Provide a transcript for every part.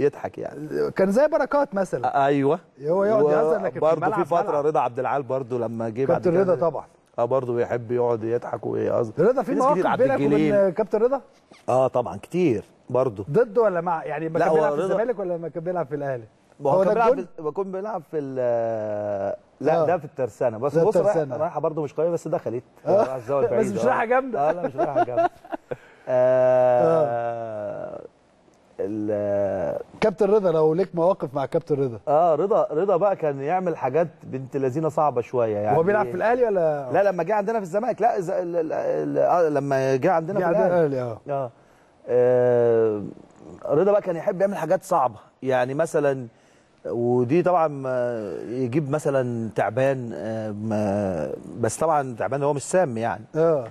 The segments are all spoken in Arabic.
يضحك يعني كان زي بركات مثلا أيوه هو يقعد يهزر لكن في برضه في فترة. رضا عبد العال برضه لما جه بعد كابتن رضا طبعا آه برضه بيحب يقعد يضحك ويهزر رضا في مواقف بينك. وبين كابتن رضا آه طبعا كتير برضه ضده ولا مع يعني لما كان بيلعب في الزمالك ولا لما كان بيلعب في الأهلي هو كان بيلعب بكون بيلعب في ال- لا آه. ده في الترسانة بس بص. رايحه برضه مش قوية بس دخلت آه. بس. مش آه. رايحة جامدة. آه لا مش رايحة جامدة آه ال- كابتن رضا لو ليك مواقف مع كابتن رضا. آه رضا رضا بقى كان يعمل حاجات بنت لذينة صعبة شوية يعني. هو بيلعب في الأهلي ولا؟ لا لما جه عندنا في الزمالك. لا ال- ال- ال- آه، لما جه عندنا في الأهلي. آه. آه. آه، رضا بقى كان يحب يعمل حاجات صعبة. يعني مثلا ودي طبعا يجيب مثلا تعبان آه، بس طبعا تعبان هو مش سام يعني. آه.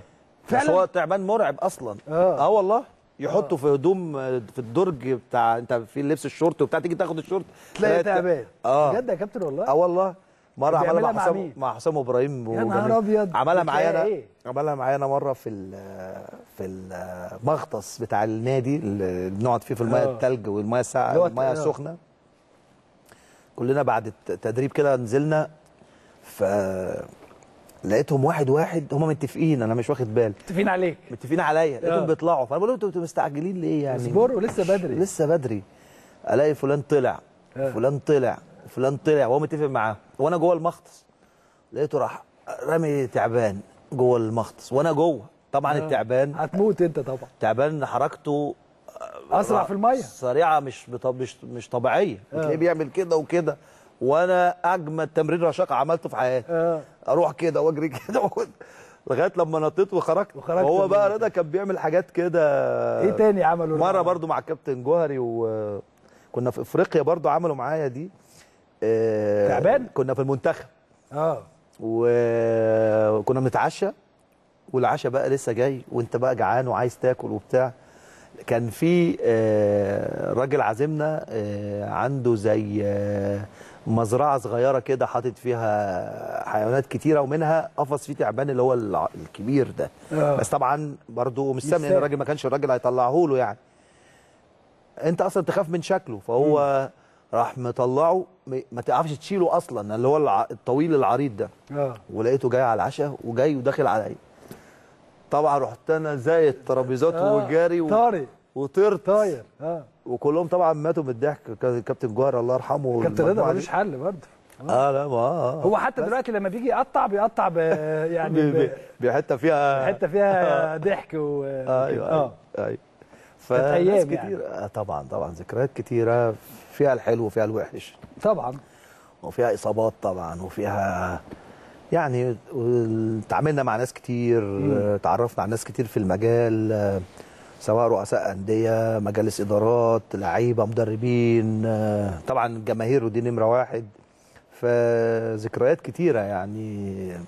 بس هو تعبان مرعب أصلا. آه. آه والله. يحطه في هدوم آه، في الدرج بتاع انت في لبس الشورت وبتاع تيجي تاخد الشورت تلاقي تعبان آه بجد يا كابتن والله آه والله مرة عملها مع حسام؟ مع حسام إبراهيم يا نهار. أبيض. عملها معايا أنا إيه؟ عملها معايا أنا مرة في ال- في المغطس بتاع النادي اللي بنقعد فيه في المية آه. التلج والمية الساقعه والميه آه. السخنه كلنا بعد التدريب كده نزلنا ف لقيتهم واحد واحد هم متفقين أنا مش واخد بالي. متفقين عليك. متفقين عليا لقيتهم آه. بيطلعوا. فأنا بقول لهم أنتوا مستعجلين ليه يعني؟ اصبروا لسه بدري. لسه بدري. ألاقي فلان طلع. آه. فلان طلع. فلان طلع. وهو متفق معاه وأنا جوه المختص. لقيته راح رامي تعبان جوه المختص. وأنا جوه. طبعا آه. التعبان. هتموت أنت طبعا. تعبان حركته أسرع في المية. سريعة مش. مش مش طبيعية. آه. بتلاقيه بيعمل كده وكده؟ وأنا اجمد تمرين رشاقه عملته في حياتي. آه. أروح كده واجري كده لغاية لما نطيت وخرجت. وخرجت هو من- بقى رضا كان بيعمل حاجات كده. إيه تاني عملوا مرة؟ برضو مع الكابتن جوهري وكنا في إفريقيا برضو عملوا معايا دي. آه، تعبان؟ كنا في المنتخب. آه. وكنا بنتعشى والعشاء بقى لسه جاي وانت بقى جعان وعايز تاكل وبتاع. كان في آه، راجل عازمنا آه، عنده زي آه، مزرعة صغيرة كده حاطط فيها حيوانات كتيرة ومنها قفص فيه تعبان اللي هو الكبير ده. آه. بس طبعا برضه مش سامع ان. الراجل ما كانش الراجل هيطلعه له يعني. أنت أصلا تخاف من شكله فهو راح مطلعه م- ما تعرفش تشيله أصلا اللي هو الطويل العريض ده. آه. ولقيته جاي على العشاء وجاي وداخل عليا. طبعا رحت أنا زي الترابيزات آه. وجاري و... طارق. وطرت. طاير. آه. وكلهم طبعا ماتوا من الضحك. كابتن جوهر الله يرحمه كابتن رضا ملوش. حل برضه. آه. لا ما آه. هو حتى دلوقتي لما بيجي يقطع بيقطع ب يعني ب- بحته فيها حتة فيها ضحك و أيوه آه. أيوه. فناس أيام كتير يعني. آه طبعا طبعا. ذكريات كتيرة. فيها الحلو وفيها الوحش. طبعا. وفيها إصابات طبعا وفيها يعني تعاملنا مع ناس كتير آه، تعرفنا على ناس كتير في المجال. آه، سواء رؤساء أندية مجالس إدارات لعيبة مدربين آه، طبعا الجماهير ودي نمرة واحد. فذكريات كتيرة يعني. آه،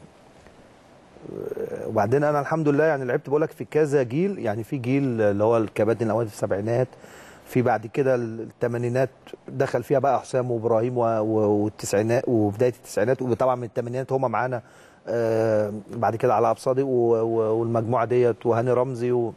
وبعدين أنا الحمد لله يعني لعبت بقول لك في كذا جيل. يعني في جيل اللي هو الكباتن الاوائل في السبعينات في بعد كده الثمانينات دخل فيها بقى حسام وإبراهيم والتسعينات وبداية التسعينات. وطبعا من الثمانينات هم معانا آه، بعد كده علاء و- والمجموعة ديت وهاني رمزي و